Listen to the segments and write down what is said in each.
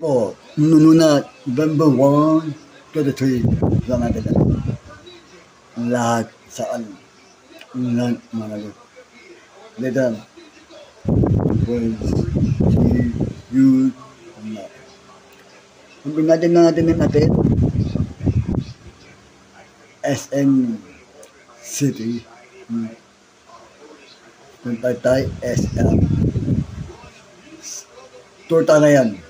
Oh, nuna November 1 to the 3 lang natin yan. Lahat saan. Lahat mga ito. Later, boys, see, you, na. Ang natin na natin natin, SM City, hmm. yung tatay SM. Torta na yan.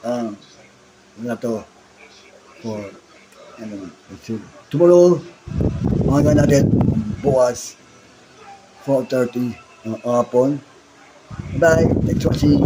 Um, na to for ano, see. Tomorrow, mga natin bukas 4.30 ng hapon. Bye. Thanks for watching.